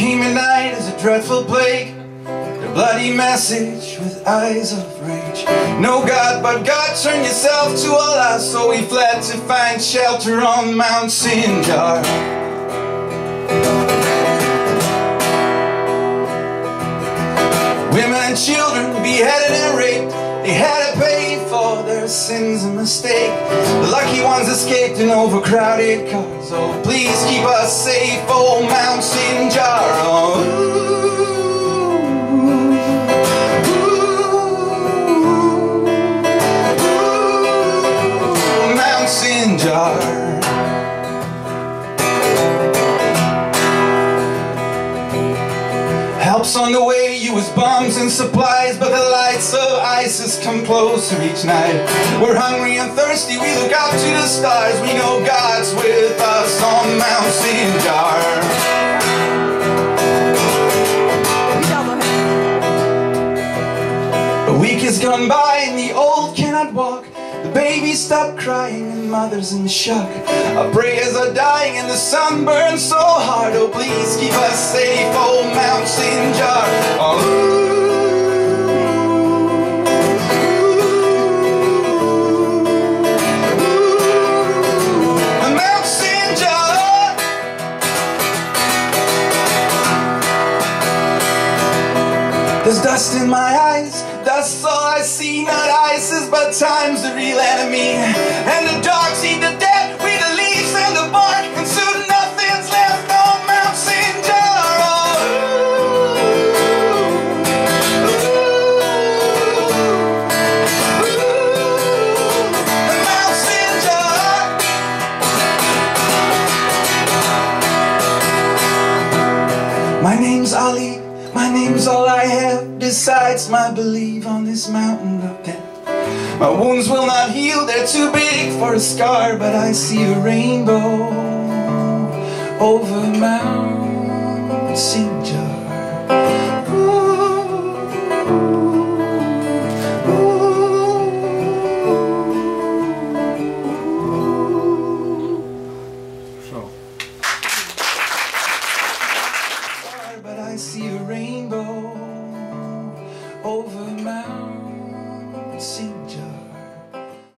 came at night as a dreadful plague. Their bloody message with eyes of rage. No God but God, turn yourself to Allah. So we fled to find shelter on Mount Sinjar. Women and children beheaded and raped. They had to pay for their sins and mistake. The lucky ones escaped in overcrowded cars. Oh, please keep us safe, oh Help's on the way, U.S. bombs and supplies But the lights of ISIS come closer each night. We're hungry and thirsty, we look up to the stars. We know God's with us on Mount Sinjar A week has gone by and the old cannot walk Babies stop crying and mother's in shock. Our prayers are dying and the sun burns so hard. Oh please keep us safe, oh Mount Sinjar oh, There's dust in my eyes, that's all I see. Not ISIS, but time's the real enemy. And the dogs eat the dead, we the leaves and the bark. And soon nothing's left on Mount Sinjar My name's Ali, my name's all I have Besides my belief on this mountain of My wounds will not heal, they're too big for a scar But I see a rainbow over Mount Sinjar over